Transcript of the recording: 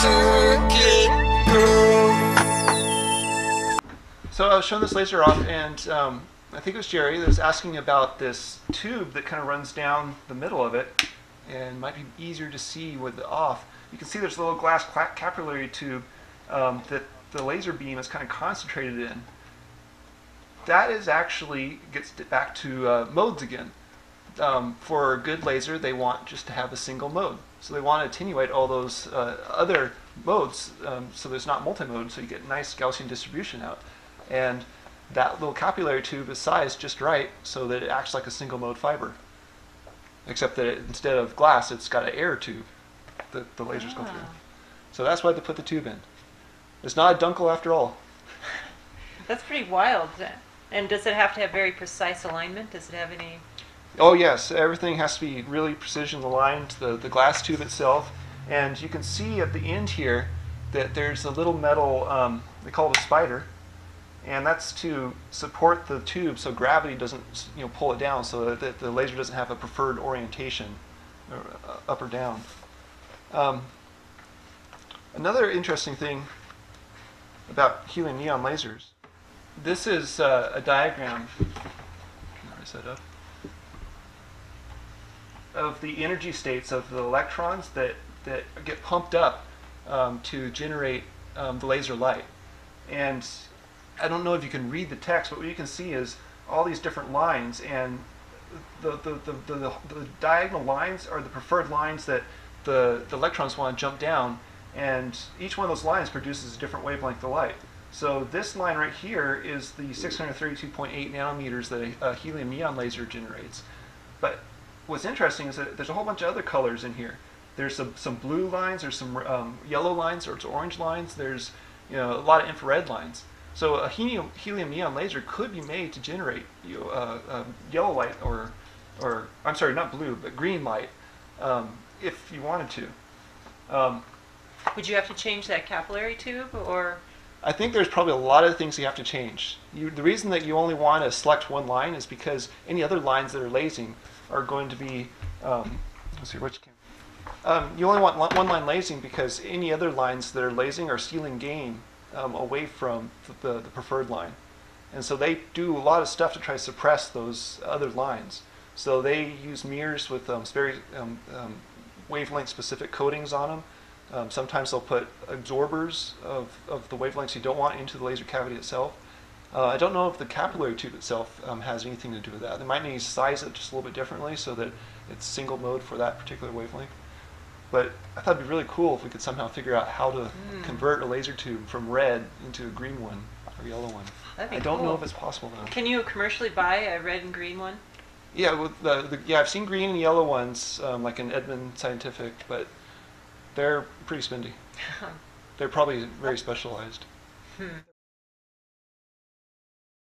So I was showing this laser off, and um, I think it was Jeri that was asking about this tube that kind of runs down the middle of it, and might be easier to see with it off. You can see there's a little glass capillary tube um, that the laser beam is kind of concentrated in. That is actually gets back to uh, modes again. Um, for a good laser, they want just to have a single mode. So they want to attenuate all those uh, other modes um, so there's not multi-mode, so you get nice Gaussian distribution out. And that little capillary tube is sized just right so that it acts like a single mode fiber. Except that it, instead of glass, it's got an air tube that the lasers go through. Ah. So that's why they put the tube in. It's not a dunkel after all. That's pretty wild. And does it have to have very precise alignment? Does it have any? Oh yes, everything has to be really precision aligned, the, the glass tube itself. And you can see at the end here that there's a little metal, um, they call it a spider, and that's to support the tube so gravity doesn't you know, pull it down so that the laser doesn't have a preferred orientation, or, uh, up or down. Um, another interesting thing about helium neon lasers, this is uh, a diagram. Can I set up? Of the energy states of the electrons that, that get pumped up um, to generate um, the laser light. And I don't know if you can read the text, but what you can see is all these different lines, and the, the, the, the, the, diagonal lines are the preferred lines that the, the electrons want to jump down, and each one of those lines produces a different wavelength of light. So this line right here is the 632.8 nanometers that a, a helium neon laser generates. But what's interesting is that there's a whole bunch of other colors in here. There's some, some blue lines, there's some um, yellow lines, or it's orange lines. There's you know a lot of infrared lines. So a helium, helium neon laser could be made to generate you know, uh, um, yellow light or, or I'm sorry, not blue, but green light, um, if you wanted to. Um, Would you have to change that capillary tube, or I think there's probably a lot of things you have to change. You, the reason that you only want to select one line is because any other lines that are lasing are going to be, um, let's see, which can, um, you only want one line lasing because any other lines that are lasing are stealing gain um, away from the, the, the preferred line. And so they do a lot of stuff to try to suppress those other lines. So they use mirrors with um, very um, um, wavelength specific coatings on them. Sometimes they'll put absorbers of, of the wavelengths you don't want into the laser cavity itself. Uh, I don't know if the capillary tube itself um, has anything to do with that. They might need to size it just a little bit differently so that it's single mode for that particular wavelength. But I thought it'd be really cool if we could somehow figure out how to Hmm. convert a laser tube from red into a green one or yellow one. I don't know if it's possible though. Can you commercially buy a red and green one? Yeah, well, the, the, yeah, I've seen green and yellow ones, um, like in Edmund Scientific, but they're pretty spendy. They're probably very specialized. Hmm.